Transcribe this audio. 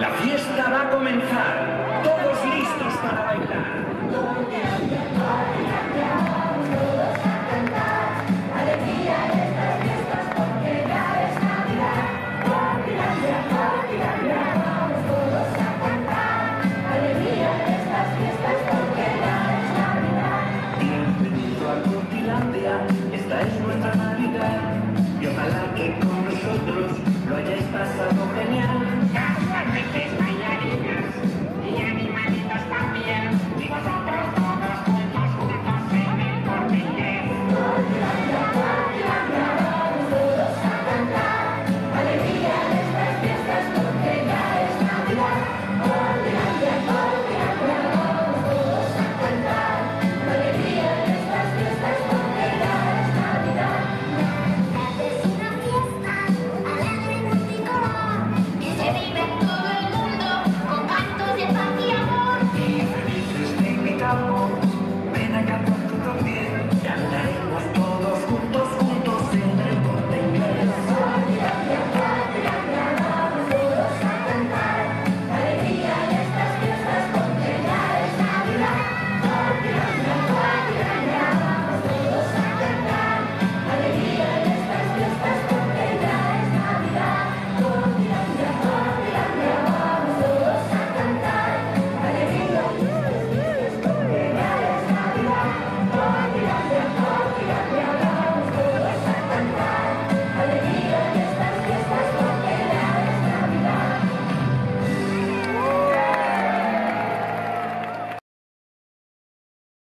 La fiesta va a comenzar, todos listos para bailar. Alegría en estas fiestas porque es Navidad. Cordillaria, Cordillaria, vamos todos a cantar. Alegría en estas fiestas porque es Navidad. ¡Bienvenido a Cordillaria! Esta es nuestra Navidad.